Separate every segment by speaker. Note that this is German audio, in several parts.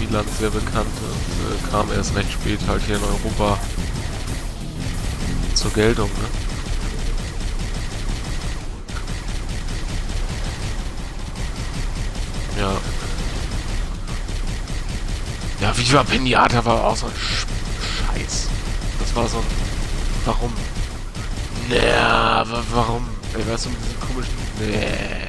Speaker 1: Amiland sehr bekannt und äh, kam erst recht spät halt hier in Europa zur Geltung, ne? Ja. Ja, Viva Pinata war auch so ein Sch Scheiß. Das war so ein... Warum? Naja, warum? Ey, weißt du, mit diesem komischen... Nee.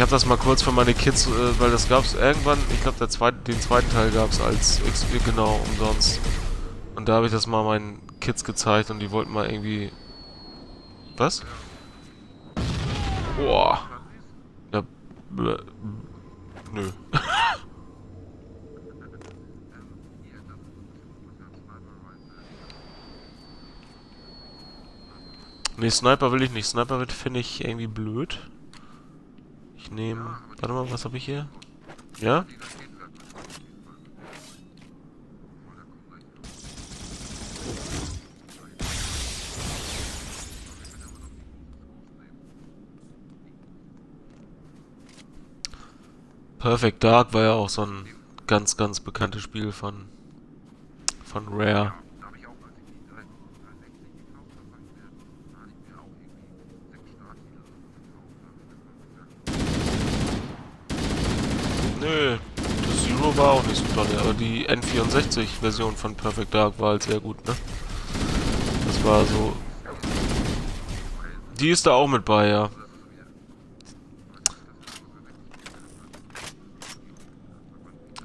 Speaker 1: Ich habe das mal kurz für meine Kids, äh, weil das gab's irgendwann, ich glaube zweite, den zweiten Teil gab's als genau umsonst. Und da habe ich das mal meinen Kids gezeigt und die wollten mal irgendwie... Was? Boah. Ja, nö. Ne, Sniper will ich nicht. Sniper finde ich irgendwie blöd. Ich nehme... Warte mal, was habe ich hier? Ja? Perfect Dark war ja auch so ein ganz, ganz bekanntes Spiel von von Rare. Nö, das Zero war auch nicht so toll, aber die N64-Version von Perfect Dark war halt sehr gut, ne? Das war so... Die ist da auch mit bei, ja.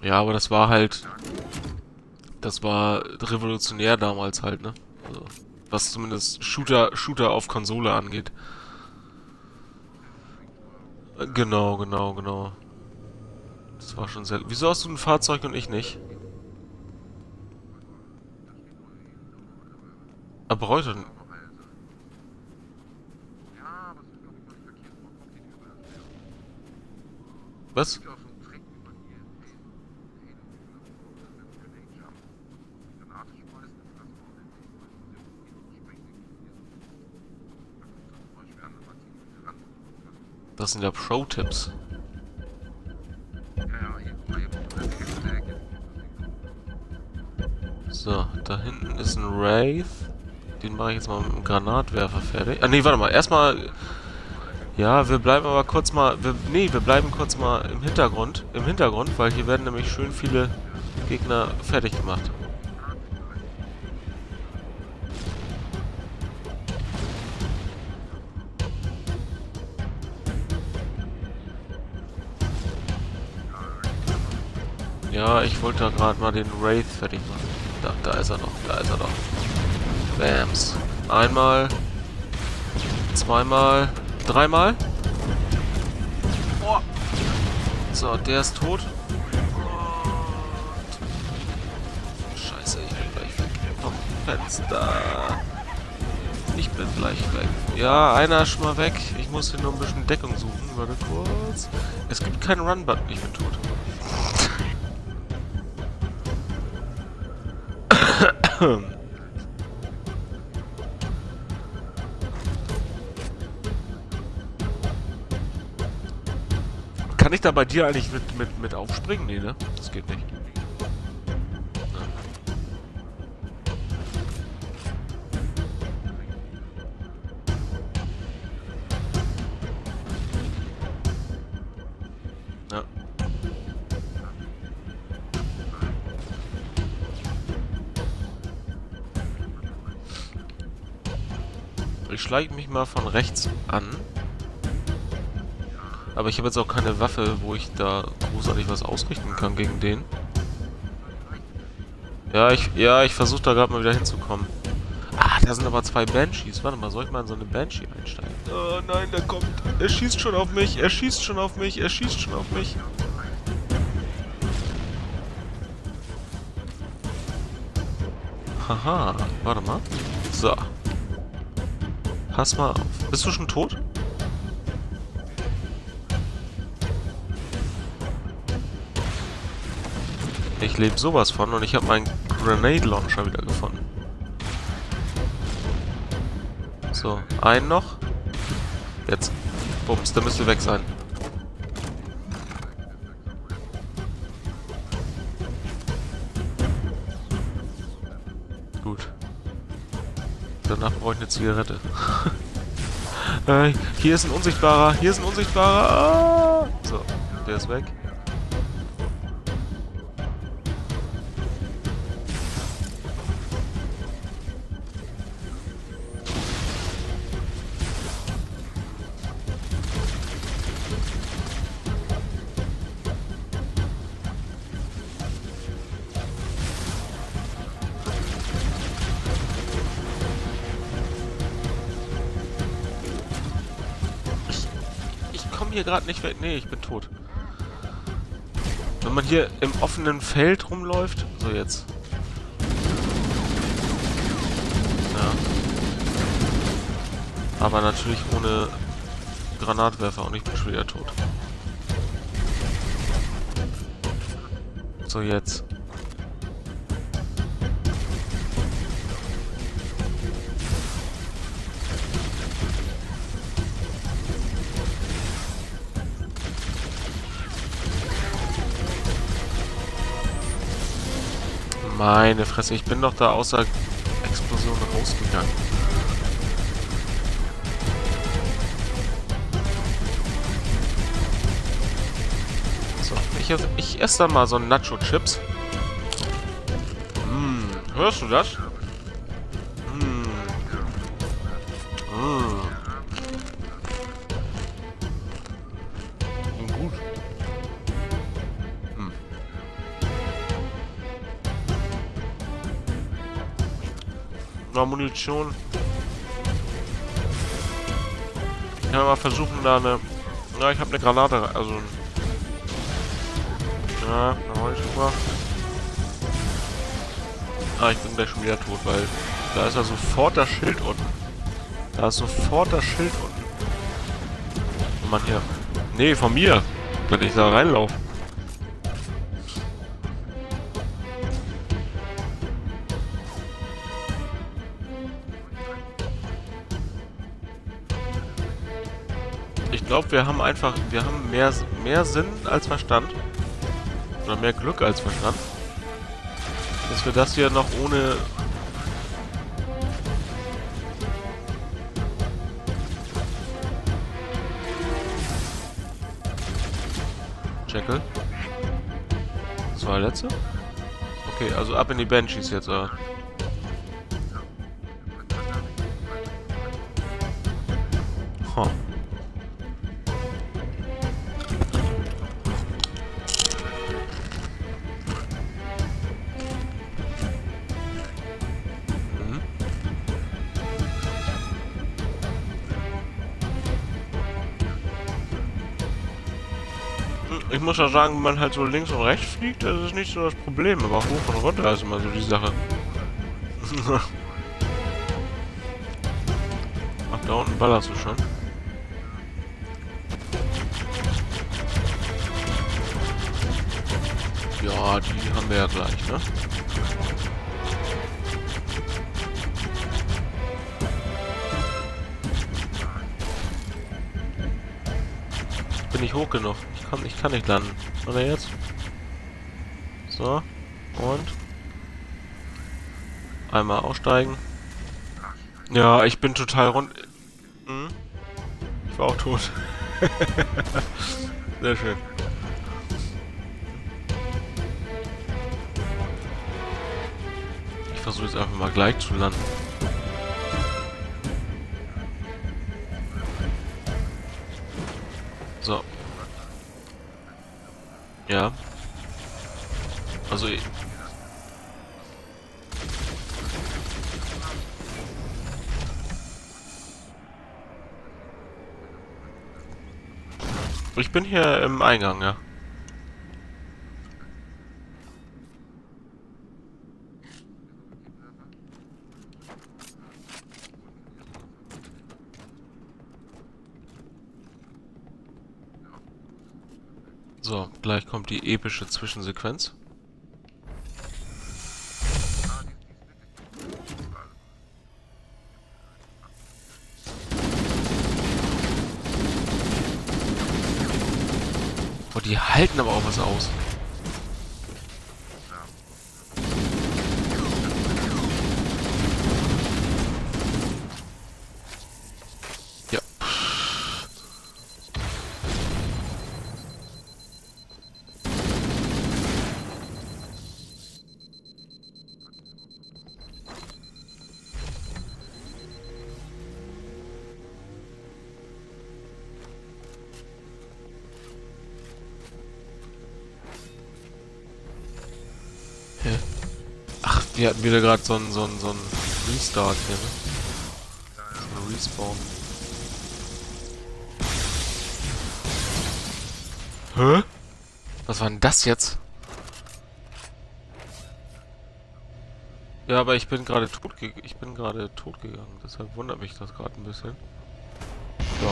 Speaker 1: Ja, aber das war halt... Das war revolutionär damals halt, ne? Also, was zumindest Shooter, Shooter auf Konsole angeht. Genau, genau, genau. Das war schon sehr... Wieso hast du ein Fahrzeug und ich nicht? Aber heute... Was? Das sind ja Pro-Tipps. So, da hinten ist ein Wraith. Den mache ich jetzt mal mit dem Granatwerfer fertig. Ah, nee, warte mal. Erstmal... Ja, wir bleiben aber kurz mal... Wir, nee, wir bleiben kurz mal im Hintergrund. Im Hintergrund, weil hier werden nämlich schön viele Gegner fertig gemacht. Ja, ich wollte da gerade mal den Wraith fertig machen. Da, da ist er noch, da ist er noch. Bams. Einmal. Zweimal. Dreimal. Oh. So, der ist tot. Scheiße, ich bin gleich weg vom Fenster. Ich bin gleich weg. Ja, einer ist schon mal weg. Ich muss hier nur ein bisschen Deckung suchen. Warte kurz. Es gibt keinen Run-Button. Ich bin tot. Kann ich da bei dir eigentlich mit, mit, mit aufspringen? Nee, ne? Das geht nicht. Ich schleiche mich mal von rechts an. Aber ich habe jetzt auch keine Waffe, wo ich da großartig was ausrichten kann gegen den. Ja, ich, ja, ich versuche da gerade mal wieder hinzukommen. Ah, da sind aber zwei Banshees. Warte mal, soll ich mal in so eine Banshee einsteigen? Oh nein, der kommt. Er schießt schon auf mich, er schießt schon auf mich, er schießt schon auf mich. Haha, warte mal. So. Pass mal auf. Bist du schon tot? Ich lebe sowas von und ich habe meinen Grenade Launcher wieder gefunden. So. Einen noch. Jetzt. Bums, der müsste weg sein. Danach brauche ich eine Zigarette. äh, hier ist ein Unsichtbarer, hier ist ein Unsichtbarer. Ah! So, der ist weg. Hier gerade nicht weg. Nee, ich bin tot. Wenn man hier im offenen Feld rumläuft... So, jetzt. Ja. Aber natürlich ohne Granatwerfer und ich bin schon wieder tot. So, jetzt. Meine Fresse, ich bin doch da außer Explosion rausgegangen. So, ich, ich esse dann mal so Nacho-Chips. Hm, hörst du das? Noch Munition. Ich kann mal versuchen, da eine... Ja, ich habe eine Granate, also... Ja, da habe ich schon mal. Ah, ich bin gleich schon wieder tot, weil... Da ist ja sofort das Schild unten. Da ist sofort das Schild unten. Und man hier... Nee, von mir. Wenn ich da reinlaufe. Ich glaube, wir haben einfach, wir haben mehr, mehr Sinn als Verstand. Oder mehr Glück als Verstand. Dass wir das hier noch ohne... Jekyll. Das war der letzte? Okay, also ab in die Banshees jetzt, oder? Huh. Ich muss ja sagen, wenn man halt so links und rechts fliegt, das ist nicht so das Problem. Aber hoch und runter ist immer so die Sache. Ach, da unten ballerst du schon. Ja, die haben wir ja gleich, ne? Bin ich hoch genug? Kann, ich kann nicht landen. Oder jetzt? So. Und? Einmal aussteigen. Ja, ich bin total rund... Hm? Ich war auch tot. Sehr schön. Ich versuche jetzt einfach mal gleich zu landen. So, ja. Also... Ich bin hier im Eingang, ja. So, gleich kommt die epische Zwischensequenz. Boah, die halten aber auch was aus. Wir hatten wieder gerade so einen so einen- so einen Restart hier, ne? So ein Respawn. Hä? Was war denn das jetzt? Ja, aber ich bin gerade tot ich bin gerade tot gegangen, deshalb wundert mich das gerade ein bisschen. So.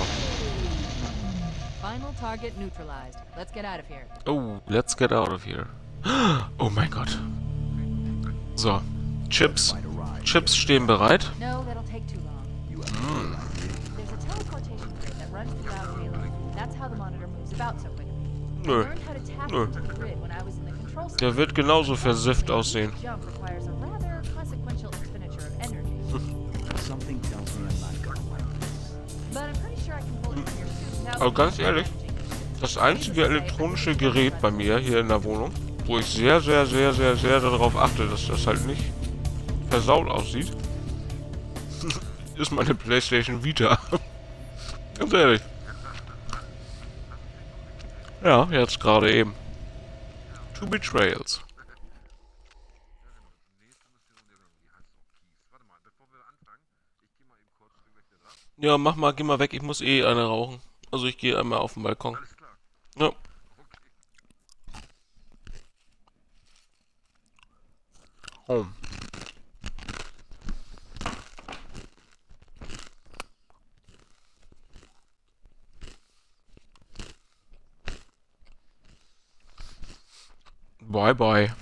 Speaker 2: Final target neutralized. Let's get out of here.
Speaker 1: Oh, let's get out of here. Oh mein Gott. So, Chips. Chips stehen bereit.
Speaker 2: No, that'll take too long. There's a teleportation grid that runs throughout Halo. That's how the monitor moves about so quickly. I
Speaker 1: Nö. Nö. Der wird genauso versifft aussehen. Aber ganz ehrlich, Das einzige elektronische Gerät bei mir hier in der Wohnung, wo ich sehr, sehr, sehr, sehr, sehr darauf achte, dass das halt nicht versaut aussieht, ist meine Playstation Vita. Ganz ehrlich. Ja, jetzt gerade eben. Two Betrayals. Ja, mach mal, geh mal weg, ich muss eh eine rauchen. Also ich gehe einmal auf den Balkon. Ja. Home. Bye bye.